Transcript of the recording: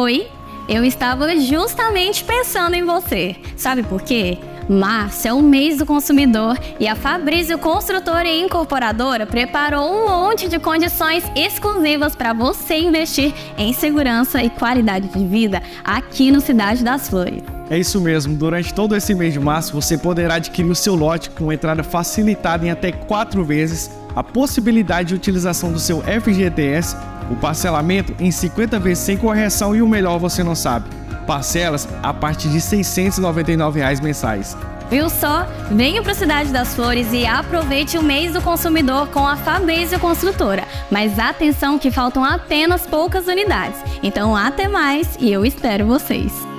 Oi, eu estava justamente pensando em você. Sabe por quê? Março é o mês do consumidor e a Fabrício Construtora e Incorporadora preparou um monte de condições exclusivas para você investir em segurança e qualidade de vida aqui no Cidade das Flores. É isso mesmo, durante todo esse mês de março você poderá adquirir o seu lote com entrada facilitada em até quatro vezes, a possibilidade de utilização do seu FGTS, o parcelamento em 50 vezes sem correção e o melhor você não sabe parcelas a partir de 699 reais mensais. Viu só? Venha para a Cidade das Flores e aproveite o mês do consumidor com a Fabrício Construtora. Mas atenção que faltam apenas poucas unidades. Então até mais e eu espero vocês.